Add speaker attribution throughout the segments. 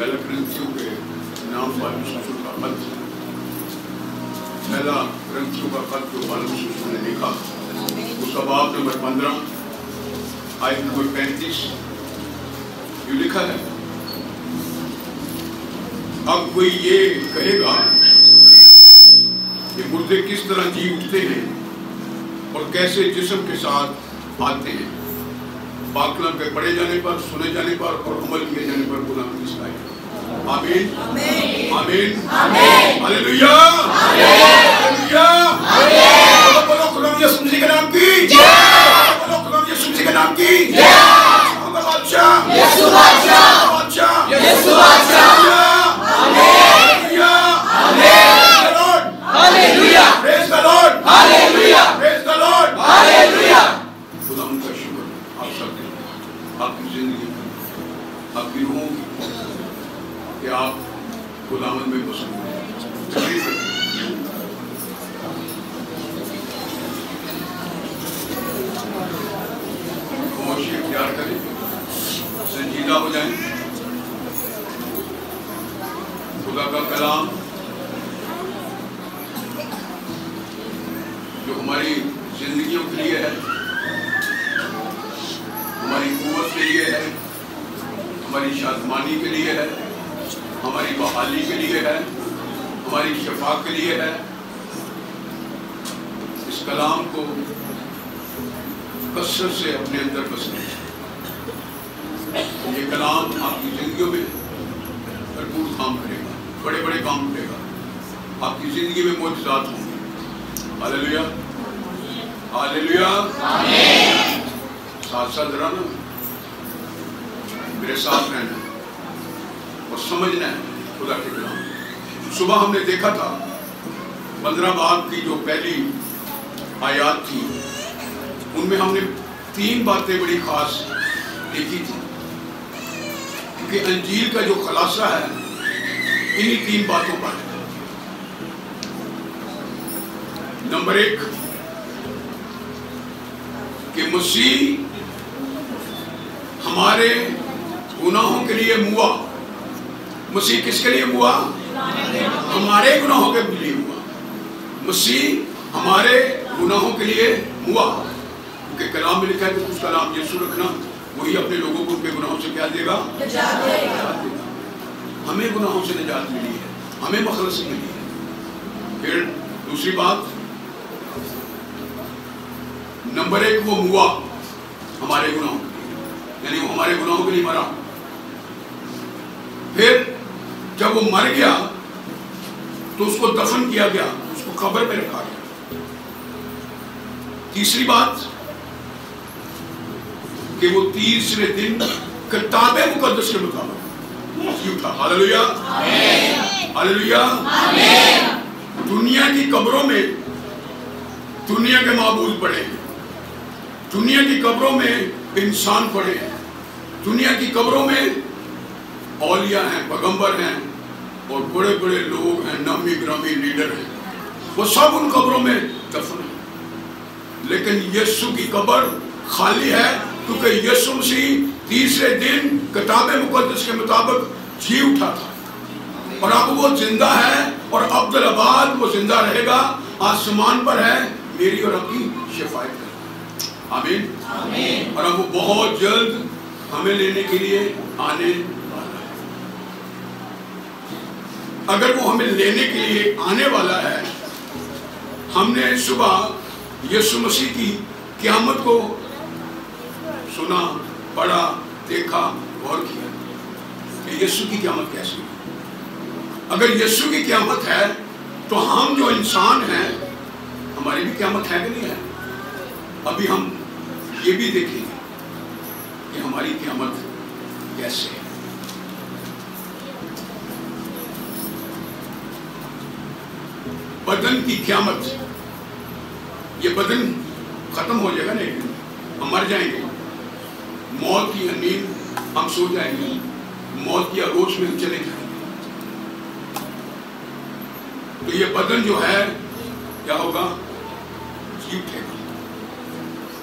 Speaker 1: पहला के नाम का पहला का खत जो वाले शिशु ने लिखा उसका नंबर पंद्रह आयत नंबर पैंतीस जो लिखा है अब कोई ये कहेगा कि मुर्दे किस तरह जी उठते हैं और कैसे जिस्म के साथ आते हैं। बाकलम के पढ़े जाने पर, सुने जाने पर और अमल किए जाने पर गुलाम किसका Amén. Amén. Amén. Amén. Aleluya. Aleluya. Amén.
Speaker 2: Kalau kalau
Speaker 1: kalau
Speaker 2: dia sungsi
Speaker 1: ke nanti.
Speaker 2: Ya.
Speaker 1: Kalau kalau dia
Speaker 2: sungsi
Speaker 1: ke nanti. Ya.
Speaker 2: Kita
Speaker 1: baca. Yesus baca. Baca. Yesus baca. Amen. Hallelujah. Praise the Lord. Hallelujah. खुदावन में मशहूर हैं खामोशी इख्तियार करें संजीदा हो जाएँ खुदा का कलाम जो हमारी जिंदगियों के लिए है हमारी कुवत के लिए है हमारी शादमानी के लिए है हमारी बहाली के लिए है हमारी शफा के लिए है इस कलाम को कसरत से अपने अंदर बसने ये कलाम आपकी जिंदगियों में भरपूर काम करेगा बड़े बड़े काम करेगा आपकी ज़िंदगी में मोजात होंगे हालेलुया हालेलुया साथ साथ रहना मेरे साथ रहना और समझना है खुदा के कलाम सुबह हमने देखा था पंद्रह बाब की जो पहली आयात थी, उनमें हमने तीन बातें बड़ी खास देखी थी। क्योंकि अंजील का जो खलासा है, इन्हीं तीन बातों पर है। नंबर एक, कि मसीह हमारे गुनाहों के लिए मुआ। मसीह किसके लिए हुआ हमारे गुनाहों के लिए हुआ। मसीह हमारे गुनाहों के लिए हुआ। क्योंकि कलाम में लिखा है कि कुछ कलाम यीशु रखना वही अपने लोगों को उनके गुनाहों से क्या देगा? हमें गुनाहों से निजात मिली है हमें मखलस मिली है। फिर दूसरी बात नंबर एक वो हुआ हमारे गुनाहों यानी वो हमारे गुनाहों के लिए मरा। फिर जब वो मर गया तो उसको दफन किया गया उसको कब्र में रखा गया। तीसरी बात कि वो तीसरे दिन किताबे मुकद्दस के मुताबिक हालेलुया। हालेलुया। दुनिया की कब्रों में दुनिया के माबूद पड़े हैं। दुनिया की कब्रों में इंसान पड़े हैं। दुनिया की कब्रों में औलिया हैं पैगंबर हैं और बड़े बड़े लोग हैं नामी ग्रामी लीडर हैं। वो सब उन कब्रों में दफन है। लेकिन यीशु की कब्र खाली है क्योंकि यीशु मसीह तीसरे दिन किताब मुकद्दस के मुताबिक जी उठा था। और अब वो ज़िंदा है और अब्दुलाबाद वो ज़िंदा रहेगा आसमान पर है मेरी और आपकी शिफायत करेगा आमीन। और अब वो बहुत जल्द हमें लेने के लिए आने वाला है अगर वो हमें लेने के लिए आने वाला है, हमने सुबह यीशु मसीह की क्यामत को सुना, पढ़ा, देखा, गौर किया कि यीशु की क्यामत कैसी है। अगर यीशु की क्यामत है तो हम जो इंसान हैं, हमारी भी क्यामत है कि नहीं है? अभी हम ये भी देखेंगे कि हमारी क्यामत कैसे है। बदन की क्यामत। ये बदन खत्म हो जाएगा ना हम मर जाएँगे। मौत की नींद हम सो जाएँगे। मौत की आगोश में हम चले जाएँगे। तो ये बदन जो है, क्या होगा? जी उठेगा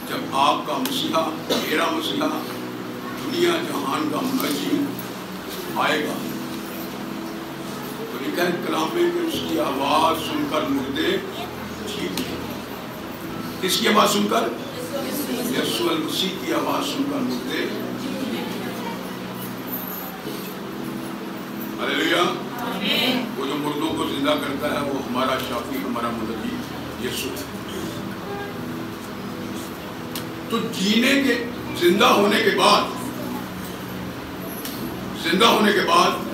Speaker 1: जब आपका मसीहा, मेरा मसीहा, दुनिया जहान का मुनजीम आएगा। लिखा है कलाम में कि उसकी आवाज़ सुनकर मुर्दे ठीक किसकी आवाज़ सुनकर? यीशु मसीह की आवाज़ सुनकर मुर्दे हालेलुया। वो जो मुर्दों को ज़िंदा करता है वो हमारा शाफी हमारा मददी यीशु है। तो जीने के ज़िंदा होने के बाद ज़िंदा होने के बाद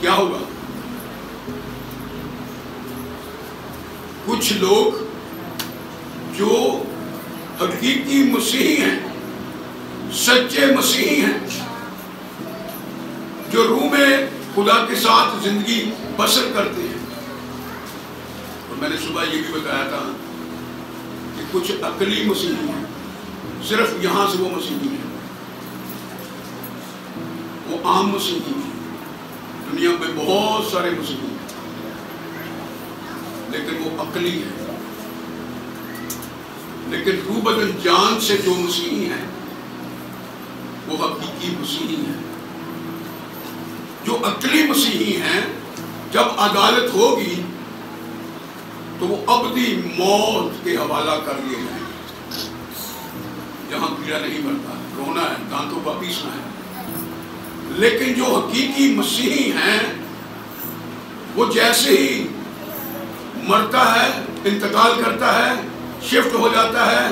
Speaker 1: क्या होगा? कुछ लोग जो हकीकी मसीही हैं, सच्चे मसीही हैं, जो रूह में खुदा के साथ ज़िंदगी बसर करते हैं। और मैंने सुबह ये भी बताया था कि कुछ अकली मसीही हैं, सिर्फ़ यहाँ से वो मसीही हैं। वो आम मसीही हैं। दुनिया में बहुत सारे मसीही लेकिन वो अकली है। लेकिन रूह बदन जान से जो मसीही है, वो हकीकी मसीही है। जो अकली मसीही हैं, जब अदालत होगी तो वो अबदी मौत के हवाला कर लिए जाएँगे। जहाँ कीड़ा नहीं मरता रोना है, दांतों का पीसना है। लेकिन जो हकीकी मसीही हैं, वो जैसे ही मरता है, इंतकाल करता है, शिफ्ट हो जाता है,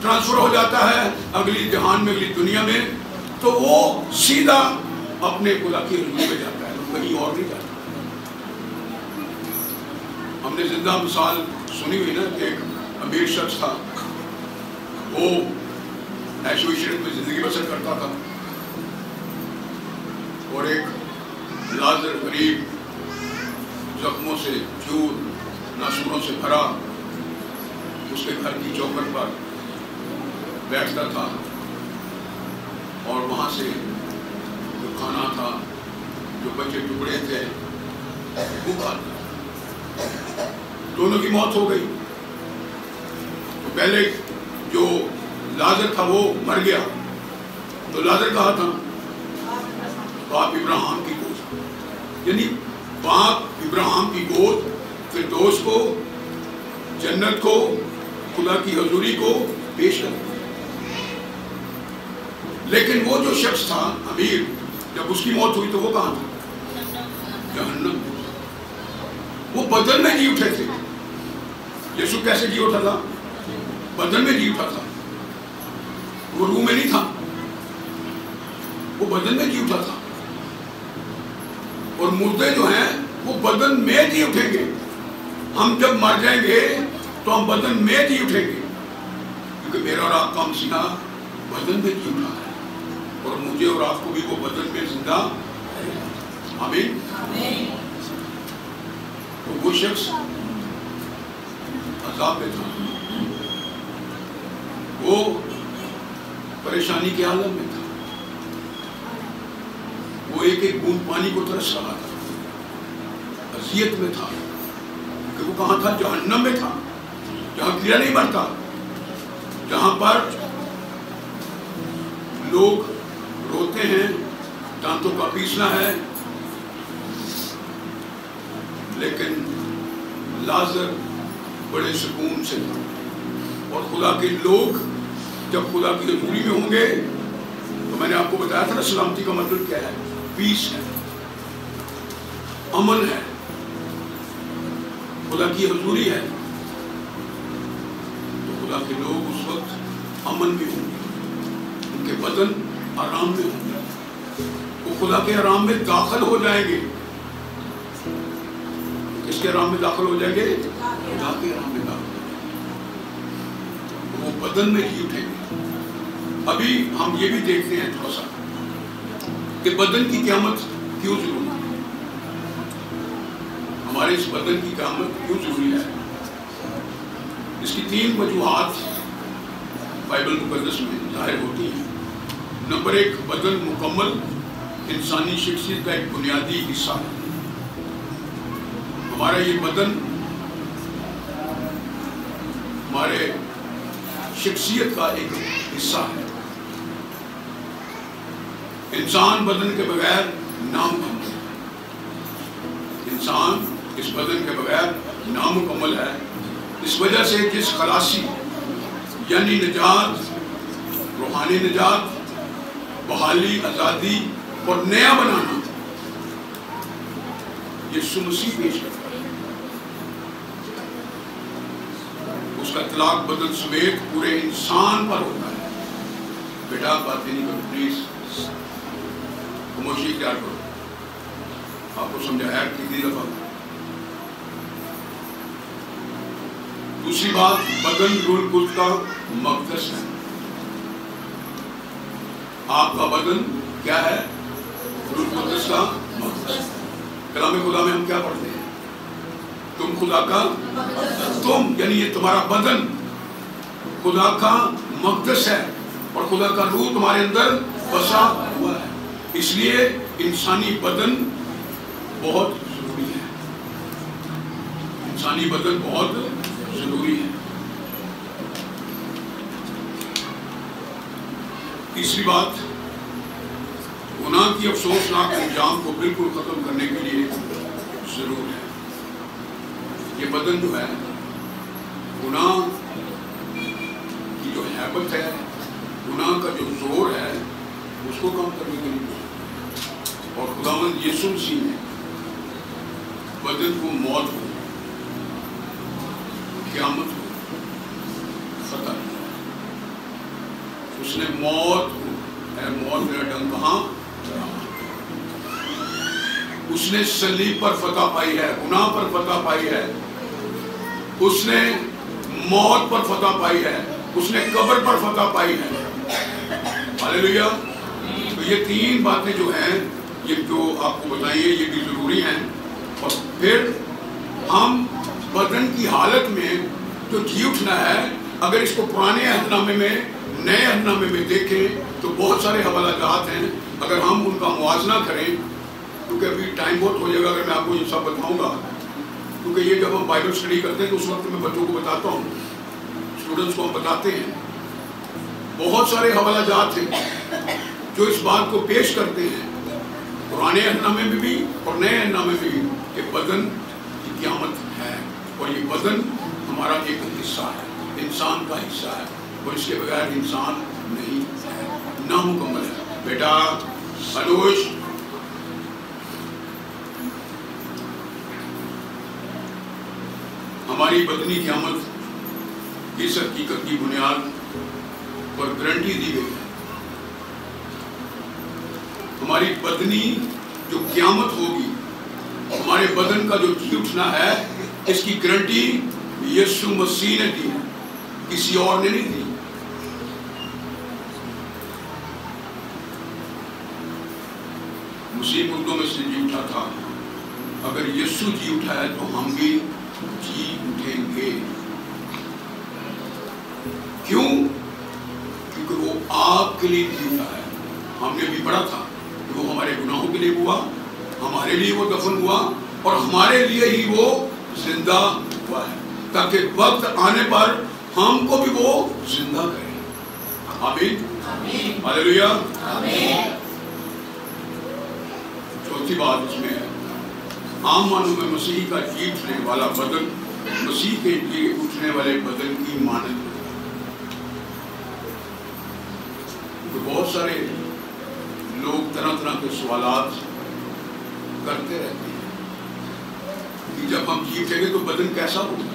Speaker 1: ट्रांसफ़र हो जाता है अगली जहान में, अगली दुनिया में तो वो सीधा अपने खुदा की हजूरी में जाता है, कहीं और नहीं जाता हमने ज़िंदा मिसाल सुनी हुई ना एक अमीर शख्स था, वो इशरत में ज़िंदगी बसर करता था, और एक लाजर, गरीब, जख्मों से चूर नासूरों से भरा, उसके घर की चौकट पर बैठता था और वहाँ से जो खाना था, जो बच्चे टुकड़े थे, वो खाता दोनों की मौत हो गई। तो पहले जो लाजर था, वो मर गया। तो लाजर कहा था? बाप इब्राहिम की गोद। यानी बाप इब्राहिम की गोद फिर दोस्त को, जन्नत को, खुदा की हजूरी को पेश कर। लेकिन वो जो शख्स था, अमीर, जब उसकी मौत हुई तो वो कहाँ था? जहन्नम। वो बदन में जी उठे थे। यीशु कैसे जी उठा था? बदन में जी उठा था। वो रूह में नहीं था। वो बदन में जी उठा था। और मुर्दे जो हैं, वो बदन में जी उठेंगे। हम जब मर जाएँगे तो हम बदन में जी उठेंगे। क्योंकि मेरा और आपका मसीहा बदन में जी उठा है। और मुझे और आपको भी वो बदन में ज़िंदा आमीन। तो वो शख्स अजाब में था वो परेशानी के आलम में था। वो एक एक बूंद पानी को तरस रहा था। अजियत में था। वो कहाँ था, जहन्नम में था। जहाँ कीड़ा नहीं मरता, जहाँ पर लोग रोते हैं, दांतों का पीसना है। लेकिन लाजर बड़े सुकून से था। और खुदा के लोग जब खुदा की हजूरी में होंगे तो मैंने आपको बताया था ना, सलामती का मतलब क्या है? पीस है। अमन है। खुदा की हजूरी है। तो खुदा के लोग उस वक्त अमन में होंगे। उनके बदन आराम में होंगे। वो खुदा के आराम में दाखिल हो जाएँगे। किसके आराम में दाखिल हो जाएँगे? खुदा के आराम में दाखिल वो बदन में ही उठेंगे। अभी हम ये भी देखते हैं थोड़ा सा कि बदन की क्यामत क्यों ज़रूरी हमारे इस बदन की क्यामत क्यों ज़रूरी है? इसकी तीन वजूहत बाइबल मुकदस में ज़ाहिर होती हैं। नंबर एक, बदन मुकम्मल इंसानी शख्सियत का एक बुनियादी हिस्सा। है हमारा ये बदन हमारे शख्सियत का एक हिस्सा है। इंसान बदन के बगैर नाम बनता इंसान इस बदन के बगैर नामुकम्मल है। इस वजह से जिस खलासी, यानी निजात, रूहानी निजात, बहाली, आज़ादी और नया बनाना, ये सुमसी पेश करता है। उसका तलाक बदल समेत पूरे इंसान पर होता है। बेटा, बातें नहीं करो प्लीज़ खामोशी इख्तियार करो। आपको समझाया कितनी दफ़ा दूसरी बात, बदन रुल कुल का मकदस है। आपका बदन क्या है? रुल कुदस का मकदस। कलाम खुदा में हम क्या पढ़ते हैं? तुम खुदा का तुम, यानी ये तुम्हारा बदन खुदा का मकदस है और खुदा का रूह तुम्हारे अंदर बसा हुआ है। इसलिए इंसानी बदन बहुत ज़रूरी है। इंसानी बदन बहुत ज़रूरी है तीसरी बात, गुनाह की अफसोसनाक अंजाम को बिल्कुल खत्म करने के लिए ज़रूर है। ये बदन जो है, गुनाह की जो हैबत है, गुनाह का जो ज़ोर है, उसको कम करने के लिए और खुदावंद यीशु मसीह ने बदन को मौत को क्यामत को किया उसने मौत मौत मेरा कहाँ? उसने सलीब पर फतह पाई है, गुनाह पर फतह पाई है। उसने मौत पर फतह पाई है, उसने कब्र पर फतह पाई है। तो ये तीन बातें जो हैं, ये जो आपको बताइए, ये भी ज़रूरी हैं। और फिर हम बदन की हालत में जो जी उठना है, अगर इसको पुराने अहदनामे में नए अहदनामे में देखें तो बहुत सारे हवाला जात हैं। अगर हम उनका मुआजना करें, क्योंकि अभी टाइम बहुत हो जाएगा, अगर मैं आपको ये सब बताऊँगा। क्योंकि ये जब हम बाइबल स्टडी करते हैं तो उस वक्त मैं बच्चों को बताता हूँ। स्टूडेंट्स को हम बताते हैं। बहुत सारे हवाला जात हैं, जो इस बात को पेश करते हैं, पुराने अन्नामे में भी और नए अन्नामे में भी, कि बदन की क्यामत है। और ये बदन हमारा एक हिस्सा है, इंसान का हिस्सा है। इसके बगैर इंसान नहीं है। नामुकम्मल है। बेटा अनुज हमारी बदनी क्यामत इस हकीकत की बुनियाद पर गारंटी दी गई है। हमारी बदनी जो क्यामत होगी, हमारे बदन का जो जी उठना है, इसकी गारंटी यीशु मसीह ने दी किसी और ने नहीं दी मुसीह मुद्दों में से जी उठा था अगर यीशु जी उठा है तो हम भी जी उठेंगे। क्यों? क्योंकि वो आपके लिए जी उठा है। हमने भी पढ़ा था कि वो हमारे गुनाहों के लिए हुआ हमारे लिए वो दफन हुआ और हमारे लिए ही वो ज़िंदा हुआ है। ताकि वक्त आने पर हमको भी वो ज़िंदा करे। आमीन। हालेलुया। चौथी बात इसमें आम मानव में मसीह का जी उठने वाला बदन, मसीह के जी उठने वाले बदन की मानद। तो बहुत सारे लोग तरह तरह के सवाल करते रहते हैं कि जब हम जी उठेंगे तो बदन कैसा होगा?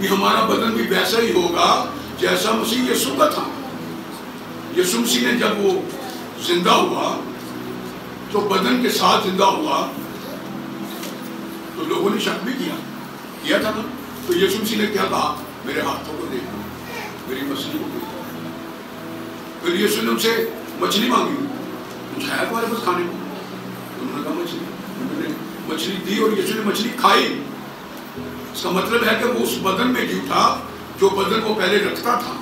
Speaker 1: कि हमारा बदन भी वैसा ही होगा जैसा मसीह यीशु का था। यीशु मसीह ने जब वो ज़िंदा हुआ तो बदन के साथ ज़िंदा हुआ तो लोगों ने शक भी किया। किया था ना? तो यीशु मसीह ने क्या कहा? मेरे हाथों को देखो मेरी मछली को देखो फिर यीशु ने उनसे, मछली मांगी। कुछ है तुम्हारे पास खाने को? उन्होंने कहा, मछली। उन्होंने मछली दी और यीशु ने मछली खाई। इसका मतलब है कि वो उस बदन में जी उठा, जो बदन वो पहले रखता था,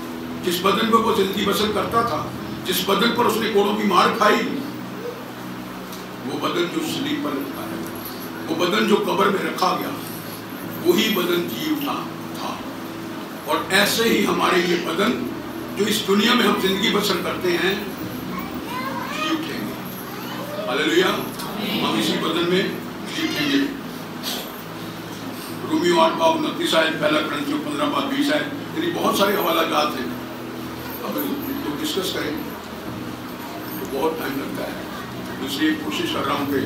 Speaker 1: जिस बदन में वो ज़िंदगी बसर करता था, जिस बदन पर उसने कोड़ों की मार खाई वो बदन जो सलीब पर रखा है वो बदन जो कब्र में रखा गया वही बदन जी उठा था। और ऐसे ही हमारे ये बदन जो इस दुनिया में हम ज़िंदगी बसर करते हैं जी उठेंगे। हालेलुया। हम इसी बदन में जी उठेंगे। रोमियो आठ बाब उनतीस है पहला ग्रंथियो पंद्रह बाब बीस है यानी बहुत सारे हवाला जात हैं। अब तो डिस्कस करें तो बहुत टाइम लगता है। इसलिए कोशिश कर रहा हूँ कि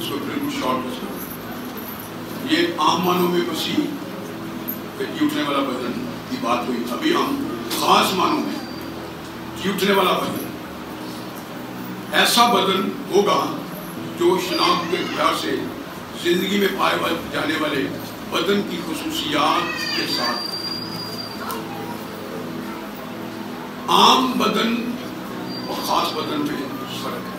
Speaker 1: इसको बिल्कुल शॉर्ट कर ये आम मानों में के उठने वाला बदन की बात हुई। अभी हम खास मानों में जी उठने वाला बदन ऐसा बदन होगा जो शनाख्त के प्यार से ज़िंदगी में पाए जाने वाले बदन की खसूसियात के साथ। आम बदन और खास बदन में फ़र्क है।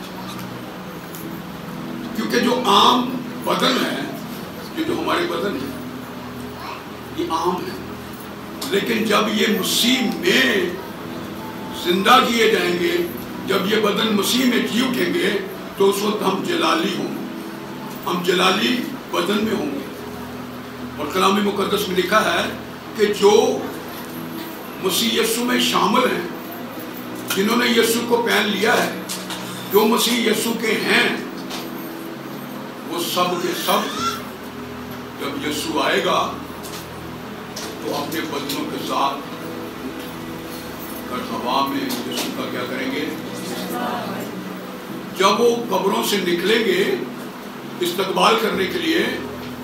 Speaker 1: क्योंकि जो आम बदन है, ये जो हमारे बदन है, ये आम है। लेकिन जब ये मसीह में ज़िंदा किए जाएँगे, जब ये बदन मसीह में जी उठेंगे तो उस वक्त हम जलाली होंगे। हम जलाली बदन में होंगे। और कलाम मुकदस में लिखा है कि जो मसीह यस्सु में शामिल हैं, जिन्होंने यस्सु को पहन लिया है, जो मसीह यस्सु के हैं सब के सब जब यस्सु आएगा तो अपने बदनों के साथ हवा में यीशु का क्या करेंगे? जब वो कब्रों से निकलेंगे इस्तकबाल करने के लिए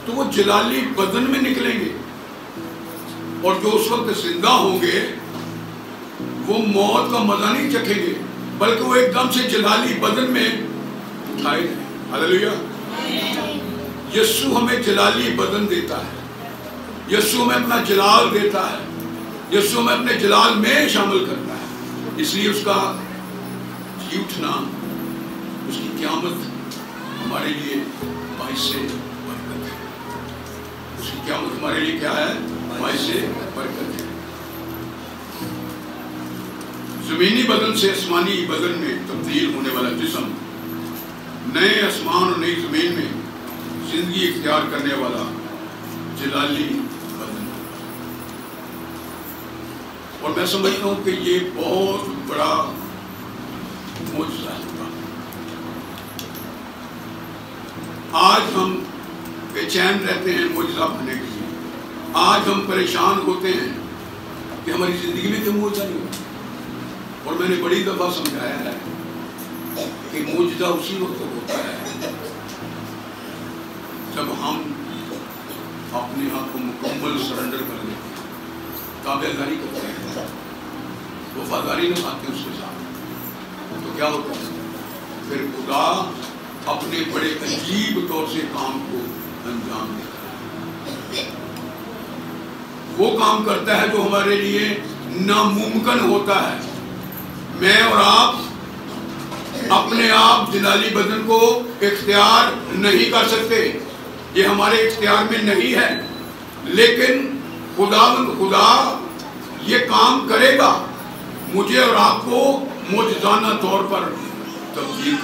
Speaker 1: तो वो जलाली बदन में निकलेंगे। और जो उस वक्त ज़िंदा होंगे, वो मौत का मज़ा नहीं चखेंगे, बल्कि वो एकदम से जलाली बदन में उठाए हालेलुया। यीशु हमें जलाली बदन देता है। यीशु हमें अपना जलाल देता है। यीशु हमें अपने जलाल में शामिल करता है। इसलिए उसका जी उठना उसकी क्यामत हमारे लिए बाईस से बरकत है। उसकी क्यामत हमारे लिए क्या है? बाईस से बरकत है। जमीनी बदन से आसमानी बदन में तब्दील होने वाला जिसम नए आसमान और नई ज़मीन में ज़िंदगी इख्तियार करने वाला जलाली और मैं समझता हूँ कि ये बहुत बड़ा मुआवजा होगा। आज हम बेचैन रहते हैं मुआवजा पाने के लिए। आज हम परेशान होते हैं कि हमारी ज़िंदगी में क्यों मुआवजा नहीं और मैंने बड़ी दफ़ा समझाया है कि मुआवजा उसी वक्त होता है जब हम अपने आप को मुकम्मल सरेंडर कर देते हैं। ताबेदारी करते हैं। वफादारी निभाते हैं उसके साथ। तो क्या होता है? फिर खुदा अपने बड़े अजीब तौर से काम को अंजाम देता है। वो काम करता है जो हमारे लिए नामुमकिन होता है। मैं और आप अपने आप जलाली बदन को इख्तियार नहीं कर सकते। ये हमारे इख्तियार में नहीं है। लेकिन खुदा खुदा ये काम करेगा। मुझे और आपको मोजाना तौर पर तब्दील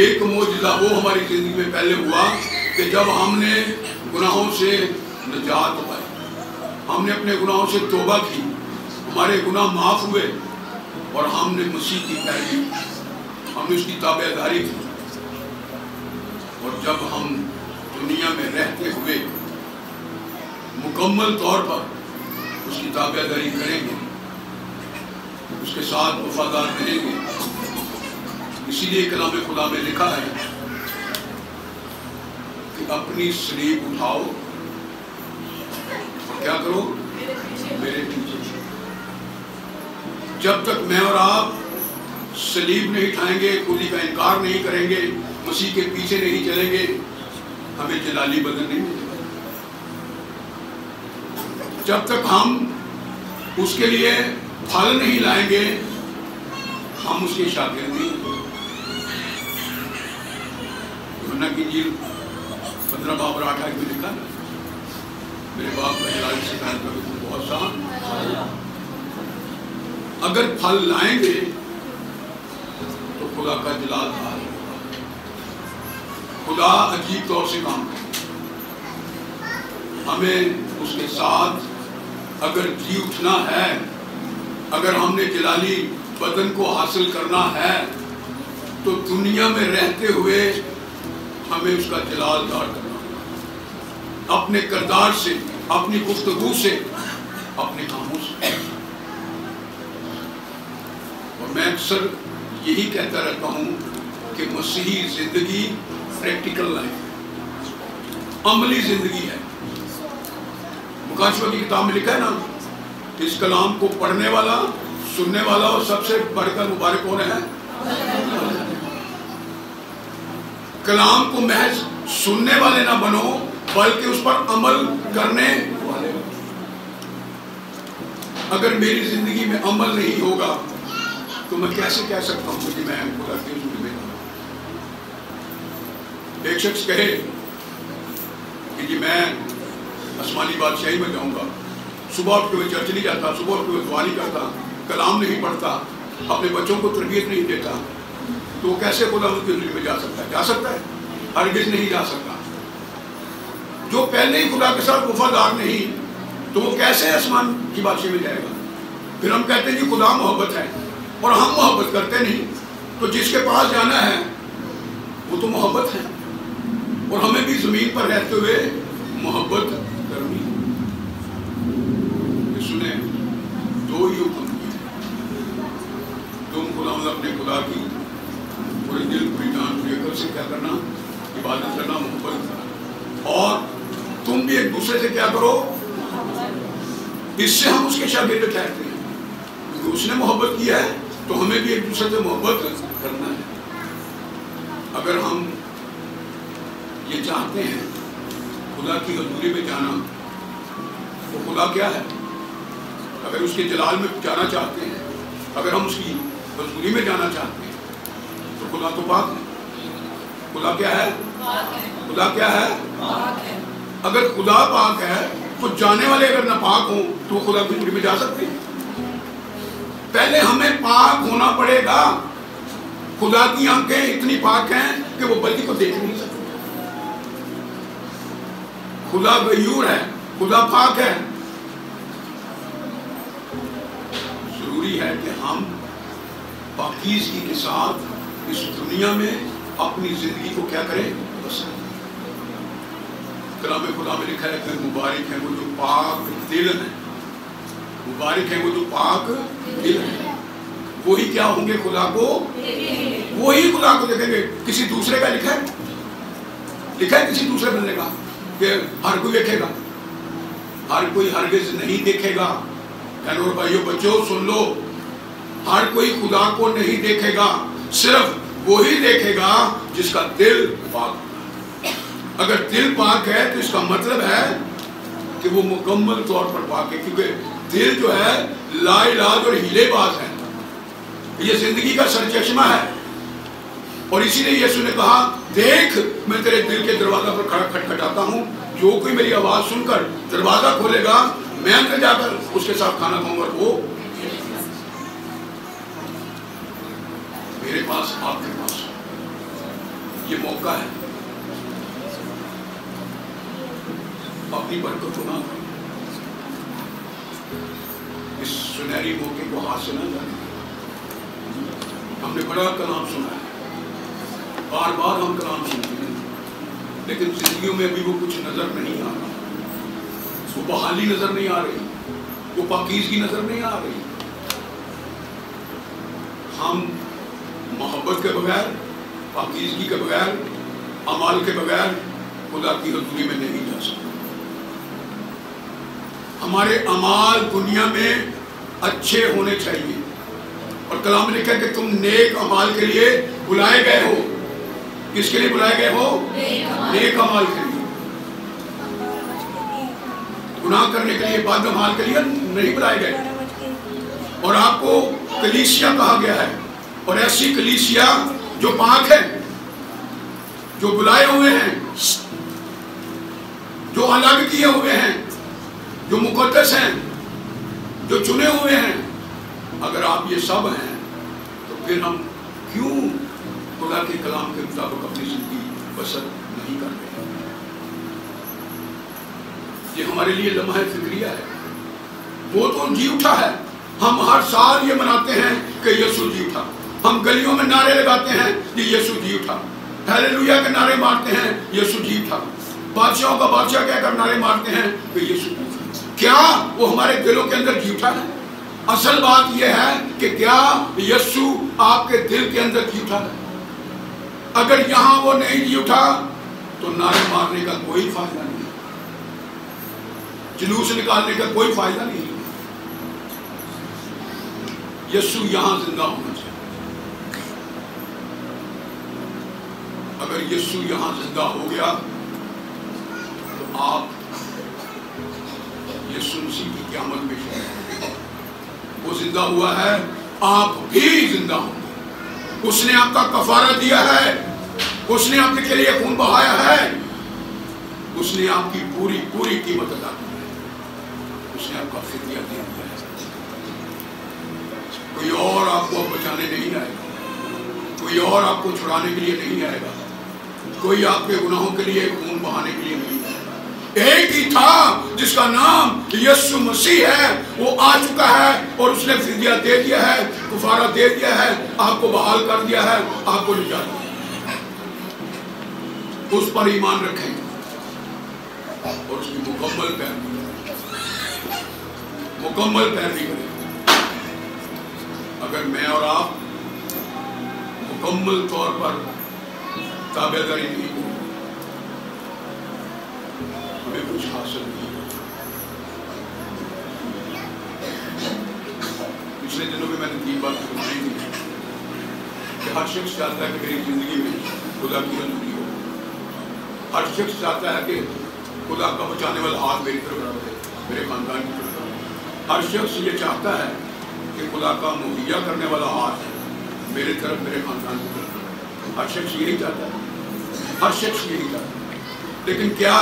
Speaker 1: एक मोजा वो हमारी ज़िंदगी में पहले हुआ कि जब हमने गुनाहों से निजात पाई। हमने अपने गुनाहों से तोबा की। हमारे गुनाह माफ़ हुए और हमने मसीह की पैरवी हमने उसकी ताबेदारी और जब हम दुनिया में रहते हुए मुकम्मल तौर पर उसकी ताबेदारी करेंगे, उसके साथ वफादार रहेंगे, इसीलिए कलाम खुदा में लिखा है कि अपनी स्लीप उठाओ। क्या करो? मेरे पीछे। जब तक मैं और आप सलीब नहीं उठाएँगे खुदी का इनकार नहीं करेंगे, मसीह के पीछे नहीं चलेंगे, हमें जलाली बदन नहीं मिलेगा। जब तक हम उसके लिए फल नहीं लाएँगे, हम उसके शागिर्द नहीं की पंद्रह बाबर लिखा मेरे बाप सिखाने का बहुत सा अगर फल लाएँगे तो खुदा का जलाल हाल खुदा अजीब तौर से काम करेगा हमें उसके साथ अगर जी उठना है, अगर हमने जलाली बदन को हासिल करना है तो दुनिया में रहते हुए हमें उसका जलालदार करना होगा। अपने करदार से, अपनी गुफ्तगु से, अपने कामों से। और मैं अक्सर यही कहता रहता हूँ कि मसीही ज़िंदगी प्रैक्टिकल लाइफ अमली ज़िंदगी है। मुकाशवा की किताब में लिखा है ना, इस कलाम को पढ़ने वाला, सुनने वाला और सबसे बढ़कर मुबारक कौन है? कलाम को महज सुनने वाले ना बनो, बल्कि उस पर अमल करने वाले अगर मेरी ज़िंदगी में अमल नहीं होगा तो मैं कैसे कह सकता हूँ कि मैं खुदा की हजूरी में एक शख्स कहे कि जी, मैं आसमानी बादशाही में जाऊँगा। सुबह उठ के मैं चर्च नहीं जाता, सुबह उठ के मैं दुआ नहीं करता, कलाम नहीं पढ़ता, अपने बच्चों को तरबियत नहीं देता। तो कैसे खुदा उसकी हजूरी में जा सकता है? जा सकता है? हरगिज नहीं जा सकता। जो पहले ही खुदा के साथ वफादार नहीं तो वो कैसे आसमान की बादशाही में जाएगा? फिर हम कहते हैं कि खुदा मोहब्बत है। और हम मोहब्बत करते नहीं। तो जिसके पास जाना है, वो तो मोहब्बत है। और हमें भी ज़मीन पर रहते हुए मोहब्बत करनी सुने, दो ही हुक्म तुम खुदा अपने खुदा की पूरे दिल पूरी जान पूरी अकल से क्या करना, इबादत करना, मोहब्बत और तुम भी एक दूसरे से क्या करो, इससे हम उसके शागिर्द ठहरते हैं। क्योंकि उसने मोहब्बत किया है तो हमें भी एक दूसरे से मोहब्बत करना है। अगर हम ये चाहते हैं, खुदा की हजूरी में जाना तो खुदा क्या है? अगर उसके जलाल में जाना चाहते हैं, अगर हम उसकी हजूरी में जाना चाहते हैं तो खुदा तो पाक है। खुदा क्या है? खुदा क्या है? अगर खुदा पाक है तो जाने वाले अगर नापाक हो तो खुदा हजूरी में जा सकते हैं। पहले हमें पाक होना पड़ेगा। खुदा की आँखें इतनी पाक हैं कि वो बल्कि को देख नहीं सकते। खुदा गयूर है, खुदा पाक है। ज़रूरी है कि हम पाकिजगी के साथ इस दुनिया में अपनी ज़िंदगी को क्या करें? बसर कलाम खुदा में लिखा है कि मुबारक है वो जो पाक दिल है। मुबारक है वो जो पाक वही क्या होंगे खुदा को? वही खुदा को देखेंगे। किसी दूसरे का लिखा है? लिखा है किसी दूसरे बंदे का? कि हर कोई देखेगा। हर कोई हरगिज नहीं देखेगा। और भाइयों, बच्चों, सुन लो। हर कोई खुदा को नहीं देखेगा। सिर्फ़ वही देखेगा जिसका दिल पाक अगर दिल पाक है तो इसका मतलब है कि वो मुकम्मल तौर पर पाक है। क्योंकि दिल जो है लाइलाज और हीलेबाज है। ये ज़िंदगी का सरचश्मा है। और इसीलिए यीशु ने कहा, देख, मैं तेरे दिल के दरवाज़ा पर खड़ा खटखटाता हूँ। जो कोई मेरी आवाज़ सुनकर दरवाज़ा खोलेगा, मैं अंदर जाकर उसके साथ खाना खाऊँगा वो मेरे पास, आपके पास। ये मौका है। अपनी बरकत होना इस सुनहरी मौके को हाथ से ना जाने। हमने बड़ा कलाम सुना है। बार बार हम कलाम सुनते हैं। लेकिन जिंदगियों में अभी वो कुछ नज़र नहीं आ रहा। वो बहाली नज़र नहीं आ रही। वो पाकिजगी नज़र नहीं आ रही। हम मोहब्बत के बगैर, पाकिजगी के बगैर, अमाल के बगैर खुदा की हजूरी में नहीं जा सकते। हमारे अमाल दुनिया में अच्छे होने चाहिए। और कलाम लिखा कि तुम नेक अमाल के लिए बुलाए गए हो। किसके लिए बुलाए गए हो? नेक अमाल के लिए। गुनाह करने के लिए, बाद अमाल के लिए नहीं बुलाए गए। और आपको कलीसिया कहा गया है। और ऐसी कलीसिया जो पाक है, जो बुलाए हुए हैं, जो अलग किए हुए हैं जो मुकदस हैं, जो चुने हुए हैं, अगर आप ये सब हैं तो फिर हम क्यों खुदा के कलाम के मुताबिक अपनी ज़िंदगी बसर नहीं कर रहे ये हमारे लिए लम्हा फिक्रिया है। वो तो जी उठा है। हम हर साल ये मनाते हैं कि यीशु जी उठा। हम गलियों में नारे लगाते हैं कि यीशु जी उठा। हालेलुया के नारे मारते हैं, यीशु जी था बादशाहों का बादशाह कहकर नारे मारते हैं कि यीशु जी क्या वो हमारे दिलों के अंदर जीठा है? असल बात यह है कि क्या यीशु आपके दिल के अंदर जीठा है? अगर यहाँ वो नहीं उठा तो नारे मारने का कोई फ़ायदा नहीं जुलूस निकालने का कोई फ़ायदा नहीं यीशु यहाँ ज़िंदा होना चाहिए। अगर यीशु यहाँ ज़िंदा हो गया तो आप मसीह की क्यामत में शामिल वो ज़िंदा हुआ है, आप भी ज़िंदा होंगे। उसने आपका कफारा दिया है, उसने आपके लिए खून बहाया है, उसने आपकी पूरी पूरी कीमत अदा की है। उसने आपका फिदिया दिया है। कोई और आपको बचाने नहीं आएगा। कोई और आपको छुड़ाने के लिए नहीं आएगा। कोई आपके गुनाहों के लिए खून बहाने के लिए नहीं आएगा। एक ही था जिसका नाम यीशु मसीह है। वो आ चुका है और उसने फिदिया दे दिया है गुफारा दे दिया है, आपको बहाल कर दिया है, आपको निकाल दिया उस पर ईमान रखें और उसकी मुकम्मल पैरवी मुकम्मल पैरवी करें। अगर मैं और आप मुकम्मल तौर पर ताबेदारी नहीं हमें कुछ हासिल नहीं पिछले दिनों में मैंने तीन बात सुनाई थी कि हर शख्स चाहता है कि मेरी ज़िंदगी में खुदा की मंजूरी हो हर शख्स चाहता है कि खुदा का बचाने वाला हाथ मेरी तरफ़ रहे मेरे खानदान की तरफ़ हर शख्स ये चाहता है कि खुदा का मुहैया करने वाला हाथ मेरे तरफ़ मेरे खानदान की तरफ़ हर शख्स यही चाहता है। हर शख्स यही चाहता है। लेकिन क्या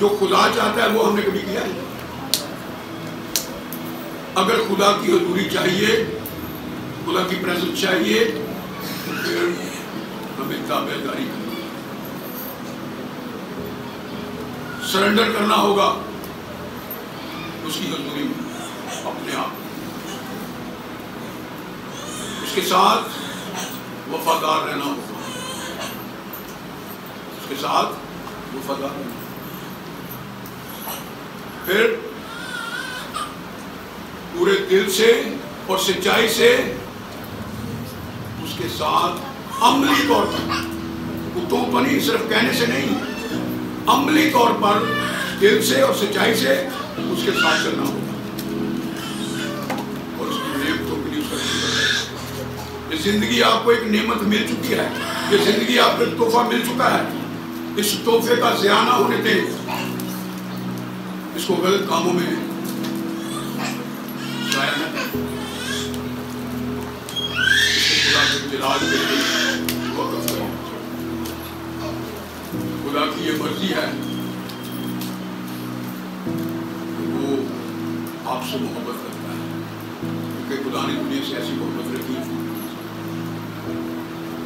Speaker 1: जो खुदा चाहता है वो हमने कभी किया है अगर खुदा की हजूरी चाहिए, खुदा की प्रेजेंस चाहिए तो फिर हमें ताबेदारी करनी सरेंडर करना होगा, उसकी हजूरी में अपने आप उसके साथ वफादार रहना होगा। उसके साथ वफादार रहना फिर पूरे दिल से और सच्चाई से उसके साथ अमली तौर पर कुतोपनी सिर्फ़ कहने से नहीं, अमली तौर पर दिल से और सच्चाई से उसके साथ चलना होगा। और उसकी नेमतों के लिए उसका ये ज़िंदगी आपको एक नेमत मिल चुकी है। ये ज़िंदगी आपको एक तोहफा मिल चुका है। इस तोहफे का जियाना होने दें इसको गलत कामों में। इसको खुदा के ये मर्ज़ी है वो आपसे मोहब्बत करता है। क्योंकि खुदा ने दुनिया से ऐसी मोहब्बत रखी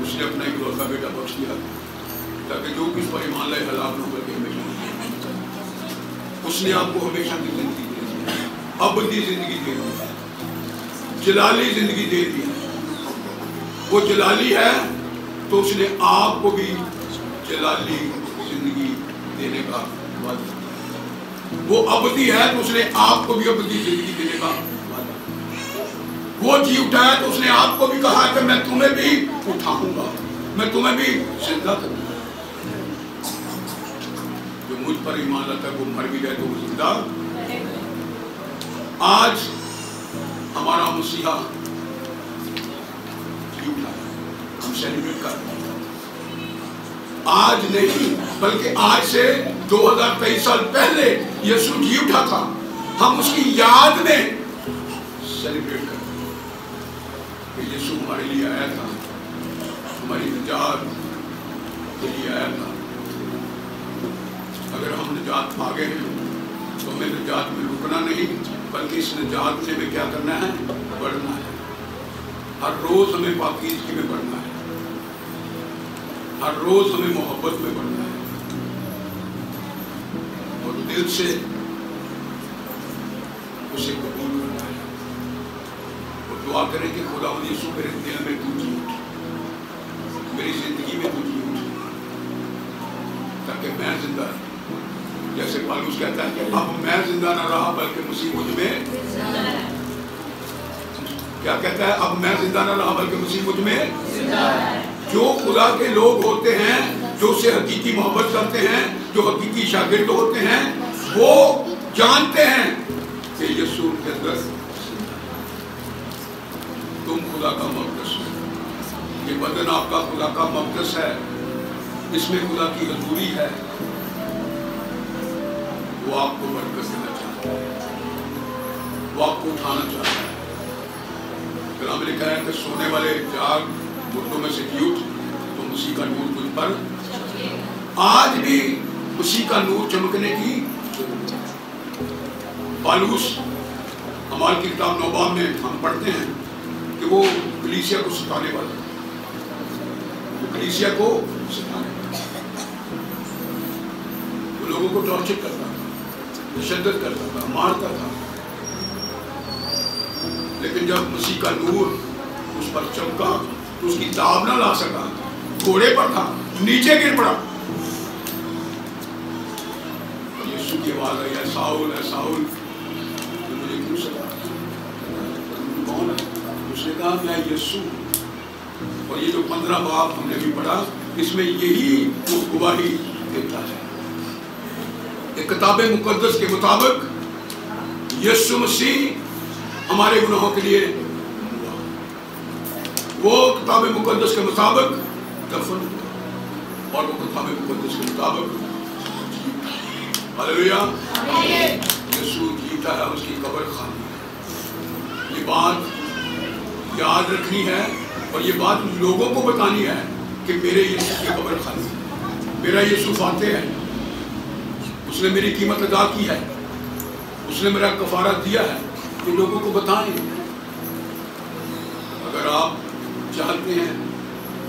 Speaker 1: उसने अपना एक लौता बेटा बख्श दिया। ताकि जो किस पर ईमान लाए हलाक न होकर हमेशा उसने आपको हमेशा की ज़िंदगी दे अबदी ज़िंदगी दे दी। जलाली ज़िंदगी दे दी। वो जलाली है तो उसने आपको भी जलाली ज़िंदगी देने का वादा वो अबदी है तो उसने आपको भी अबदी ज़िंदगी देने का वो जी उठाया तो उसने आपको भी कहा कि मैं तुम्हें भी उठाऊँगा। मैं तुम्हें भी ज़िंदा करूँगा। मुझ पर ईमान है, वो मर भी जाए तो वो ज़िंदा। आज हमारा मसीहा हम सेलिब्रेट कर रहे हैं। आज नहीं, बल्कि आज से 2023 साल पहले यीशु जी उठा था हम उसकी याद में सेलिब्रेट करते हैं यीशु हमारे लिए आया था, हमारी निजात के लिए आया था। अगर हम निजात गए हैं। तो हमें निजात में रुकना नहीं बल्कि इस निजात से हमें क्या करना है? बढ़ना है। हर रोज हमें पाकिजगी में बढ़ना है। हर रोज हमें मोहब्बत में बढ़ना है। और दिल से उसे कबूल करना है। और दुआ करें कि खुदा यीशु मेरे दिल में तू उठ। मेरी ज़िंदगी में तू उठ। मैं ज़िंदा पालूस कहता है अब मैं ज़िंदा न रहा, बल्कि मुझमें। क्या कहता है? अब मैं ज़िंदा न रहा, बल्कि मुझमें। जो खुदा के लोग होते हैं, जो उससे हकीकी मोहब्बत करते हैं, जो हकीकी शागिर्द होते हैं, वो जानते हैं कि यीशु के अंदर तुम खुदा का मकदस ये बदन आपका खुदा का मकदस है। इसमें खुदा की हजूरी है। वो आपको बरकत देना चाहता है। वो आपको उठाना चाहता है। कलाम लिखा है कि सोने वाले जाग मुर्दों में से उठ तो उसी का नूर तुझ पर। आज भी उसी का नूर चमकने की पालूस हमारे की किताब नौबाब में हम पढ़ते हैं कि वो कलीसिया को सिखाने वाला वो कलीसिया को सिखाने वाला लोगों को टॉर्चर करता तशद करता था, मारता था। लेकिन जब मसीह का नूर उस पर चमका तो उसकी दाव ना ला सका। घोड़े पर था, नीचे गिर पड़ा। यीशु की आवाज़ आई है साउल है, साउल तो मुझे क्यों सका कौन है? उसने कहा मैं यीशु। और ये जो पंद्रह बाप हमने भी पढ़ा, इसमें यही गवाही देता है। किताब मुकदस के मुताबिक यीशु मसीह हमारे गुनाहों के लिए वो किताब मुकदस के मुताबिक दफन और वो किताब मुकदस के मुताबिक जीता है उसकी कब्र खाली है। ये बात याद रखनी है और ये बात लोगों को बतानी है कि मेरे यीशु की कब्र खाली है। मेरा यीशु फाते है। उसने मेरी कीमत अदा की है। उसने मेरा कफारा दिया है तो लोगों को बताएँ। अगर आप चाहते हैं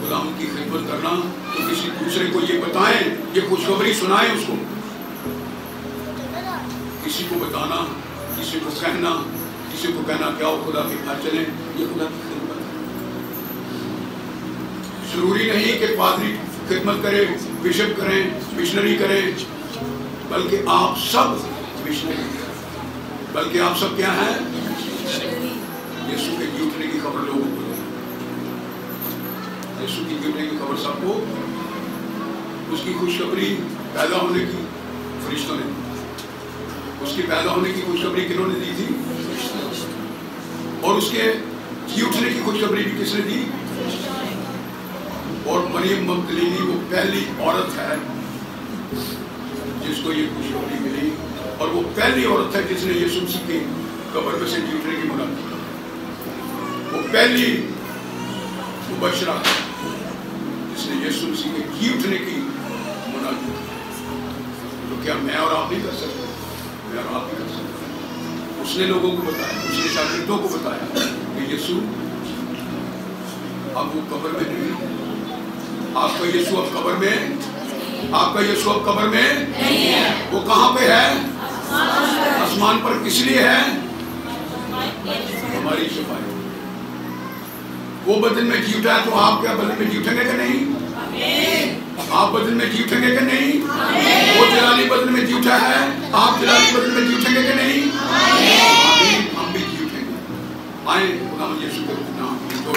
Speaker 1: गुलाम की खिदमत करना तो किसी दूसरे को ये बताएँ, ये खुशखबरी सुनाएँ उसको। किसी को बताना, किसी को कहना, किसी को कहना क्या हो खुदा के घर चले, ये खुदा की खिदमत ज़रूरी नहीं कि पादरी खिदमत करे, बिशप करें, मिशनरी करें बल्कि आप सब मिशनरी बल्कि आप सब क्या है? यीशु के उठने की खबर लोगों को यीशु की उठने की खबर सबको, उसकी खुशखबरी पैदा होने की फरिश्तों ने उसकी पैदा होने की खुशखबरी किन्होंने दी थी? और उसके जी उठने की खुशखबरी भी किसने दी? और मरियम मकदलीनी वो पहली औरत है। जिसको ये खुशखबरी मिली और वो पहली औरत है जिसने यीशु मसीह की कब्र में से जी उठने की। मुराद वो पहली मुबशरा जिसने यीशु मसीह के जी उठने की मुराद की। तो क्या मैं और आप नहीं कर सकते मैं और आप नहीं कर सकते उसने लोगों को बताया, उसने शागिर्दों को बताया कि यीशु, अब वो कब्र में नहीं आपका यीशु अब कब्र में आपका यीशु अब कब्र में
Speaker 2: नहीं है
Speaker 1: वो कहाँ पे है? आसमान पर किस लिए है? हमारी सफ़ाई वो बदन में जी उठा तो आप क्या बदन में जी उठेंगे कि नहीं? आप बदन में जी उठेंगे कि नहीं? वो जलाली बदन में जी उठा है, आप जलाली बदन में जी उठेंगे कि नहीं? हम भी जी उठेंगे। आए, खुदा यीशु के नाम में दो